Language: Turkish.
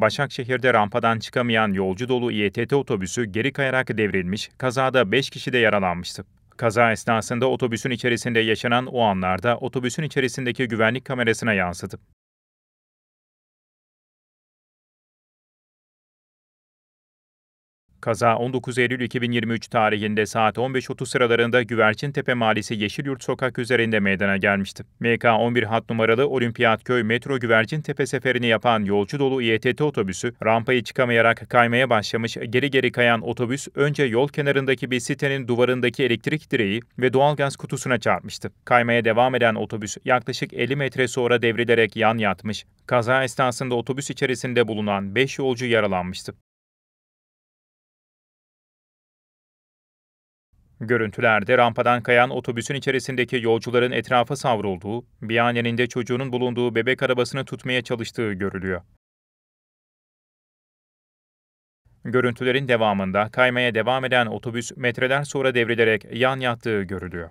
Başakşehir'de rampadan çıkamayan yolcu dolu İETT otobüsü geri kayarak devrilmiş, kazada 5 kişi de yaralanmıştı. Kaza esnasında otobüsün içerisinde yaşanan o anlarda otobüsün içerisindeki güvenlik kamerasına yansıdı. Kaza 19 Eylül 2023 tarihinde saat 15.30 sıralarında Güvercintepe Mahallesi Yeşilyurt Sokak üzerinde meydana gelmişti. MK 11 hat numaralı Olimpiyatköy Metro Güvercintepe seferini yapan yolcu dolu İETT otobüsü rampayı çıkamayarak kaymaya başlamış geri geri kayan otobüs önce yol kenarındaki bir sitenin duvarındaki elektrik direği ve doğalgaz kutusuna çarpmıştı. Kaymaya devam eden otobüs yaklaşık 50 metre sonra devrilerek yan yatmış. Kaza esnasında otobüs içerisinde bulunan 5 yolcu yaralanmıştı. Görüntülerde rampadan kayan otobüsün içerisindeki yolcuların etrafa savrulduğu, bir annenin çocuğunun bulunduğu bebek arabasını tutmaya çalıştığı görülüyor. Görüntülerin devamında kaymaya devam eden otobüs metreler sonra devrilerek yan yattığı görülüyor.